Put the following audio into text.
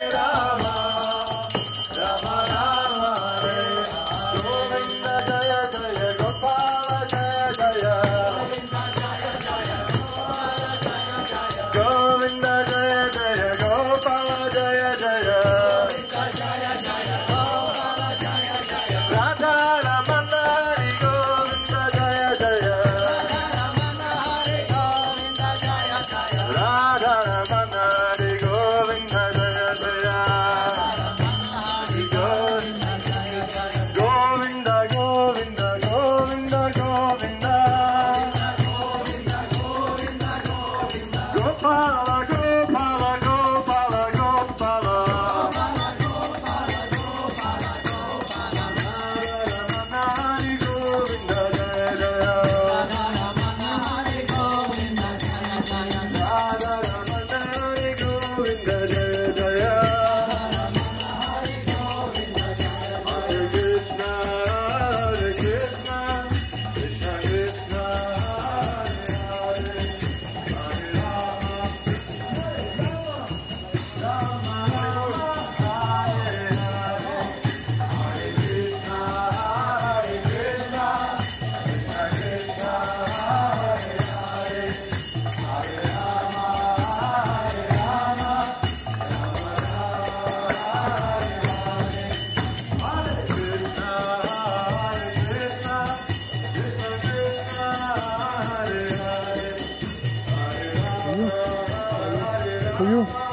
Rama 不用。